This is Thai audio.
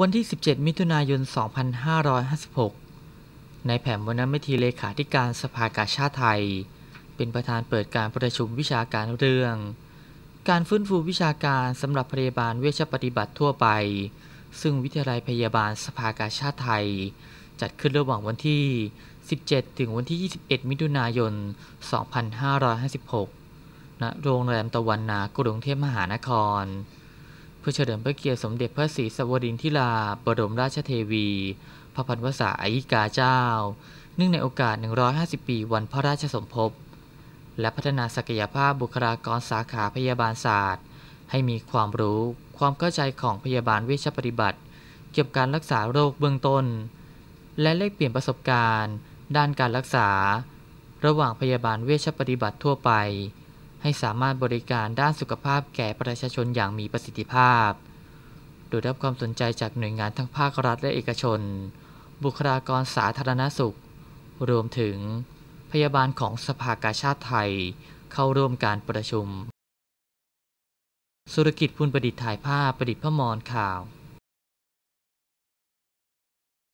วันที่ 17 มิถุนายน 2556ในแผ่นวรรณเมธีเลขาธิการสภากาชาติไทย เป็นประธานเปิดการประชุมวิชาการเรื่อง การฟื้นฟูวิชาการสำหรับพยาบาลเวชปฏิบัติทั่วไป ซึ่งวิทยาลัยพยาบาลสภากาชาติไทย จัดขึ้นระหว่างวันที่ 17 ถึงวันที่ 21 มิถุนายน 2556 ณ โรงแรมตะวันนากรุงเทพมหานคร เพื่อเฉลิมพระเกียรติสมเด็จพระศรีสวรินทร์ธิลาบรมราชเทวี พระพันวษาอายิกาเจ้า เนื่องในโอกาส 150 ปีวันพระราชสมภพ และพัฒนาศักยภาพบุคลากรสาขาพยาบาลศาสตร์ ให้มีความรู้ ความเข้าใจของพยาบาลเวชปฏิบัติ เกี่ยวกับการรักษาโรคเบื้องต้น และแลกเปลี่ยนประสบการณ์ ด้านการรักษา ระหว่างพยาบาลเวชปฏิบัติทั่วไป ให้สามารถบริการด้านสุขภาพแก่ประชาชนอย่างมีประสิทธิภาพ โดยรับความสนใจจากหน่วยงานทั้งภาครัฐและเอกชน บุคลากรสาธารณสุข รวมถึง พยาบาลของสภากาชาติไทย เข้าร่วมการประชุม สุรกิจพุนประดิษฐ์ถ่ายภาพประดิษฐ์พมรข่าว